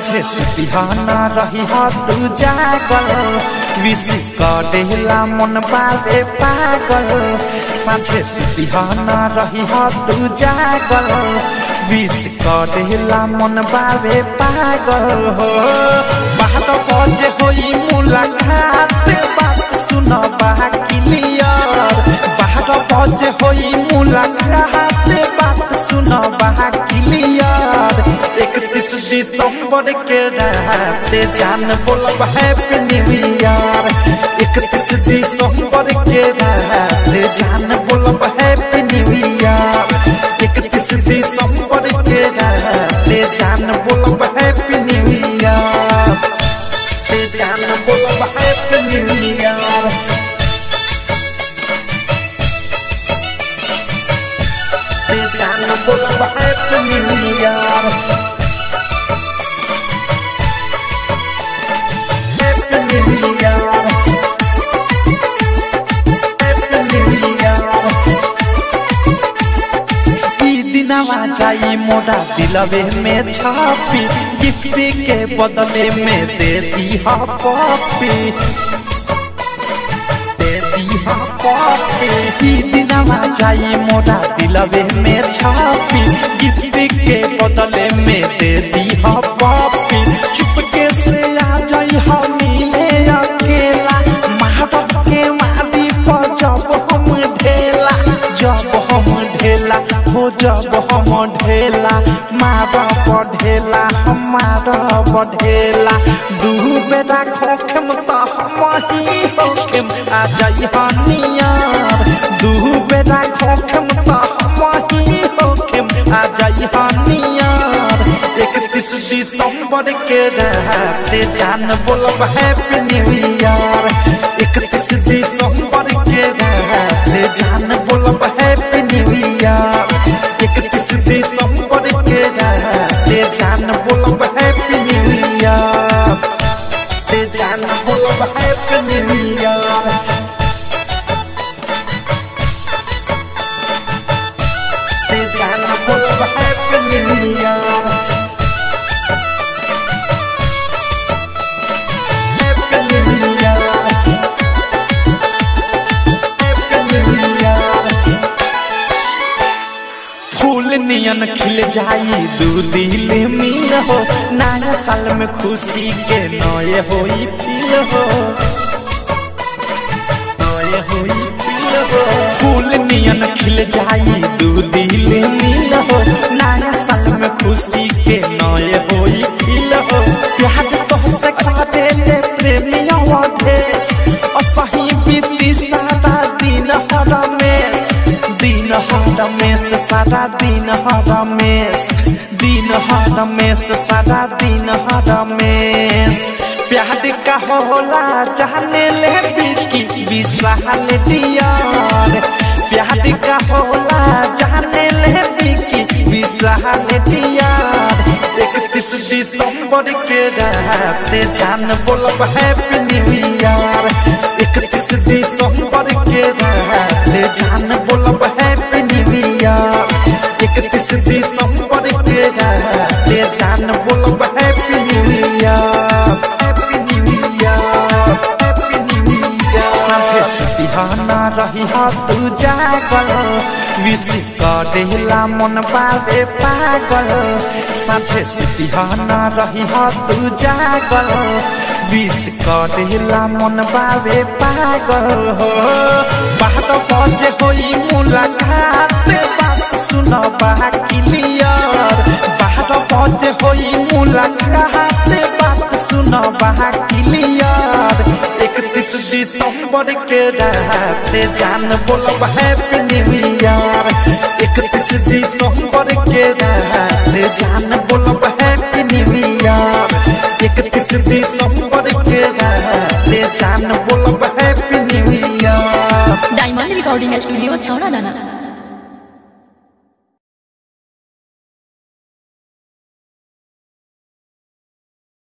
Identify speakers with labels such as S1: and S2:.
S1: साझे सुतिहाना रही तू जागल विश करेला मन पागल साझे रही तू जागल विश करेला मन बाबे पागल हो बारह बजे मुलाकात बात सुन बारह बजे मुलाकात इकतीस दिसंबर के रात जान बोलब हैप्पी न्यू ईयर इकतीस दिसंबर के रात जान बोलब हैप्पी न्यू ईयर इकतीस दिसंबर के रात जान बोलब हैप्पी न्यू ईयर जान बोलब हैप्पी न्यू ईयर जान बोलब हैप्पी न्यू जाई मोरा दिलवे में छापी गिफ्ट के बदले में दे दी पॉपी दे दी हा पॉपी दिनवा जाई मोरा दिलवे में छापी गिफ्ट के बदले में दे दी जब हम ढेला मारा बढ़ेला। हमारा बढ़ेला दू बेटा खोखम तो हम ही होखम आ जाई हनियार। दू बेटा खोखम तो हम ही होखम आ हनियार। इकतीस दिसंबर के रात, जान बोलब हैप्पी न्यू ईयर इकतीस दिसंबर के रात, जान बोलब हैप्पी न्यू ईयर इकतीस दिसंबर के रात जान बोलब हैप्पी न्यू ईयर फूल नियन खिल जाई दू दिल मिल हो। नया साल में खुशी के नए हो। हो। फूल नियन खिल जाई दू दिल मिल हो। नया साल में खुशी दिन हर रमेश सारा दिन हर रमेश दिन हर रमेश सारा दिन हर रमेश प्यार का होला जाने ले बिकी विशाल दियार। प्यार का होला जाने ले बिकी विशाल दियार। इकतीस दिसंबर के रात जान बोलब हैप्पी न्यू ईयर। इकतीस दिसंबर के रात जान बोलब हैप्पी न्यू ईयर। इकतीस दिसंबर के रात जान बोलब हैप्पी न्यू ईयर। ईयर रही तू जागल। विश करेला मन बाबे पागल। साझे सुतिहाना रही तू जागल। विश करेला मन बाबे पागल। हो बारह बजे होई मुलाकात, बात सुन क्लियर। बारह बजे होई मुलाकात, बात सुन क्लियर। इकतीस दिसंबर के रात जान बोलब हैप्पी न्यू ईयर इकतीस दिसंबर के रात जान बोलब हैप्पी न्यू ईयर इकतीस दिसंबर के रात जान बोलब happy new year diamond
S2: recording studio छौड़ा दाना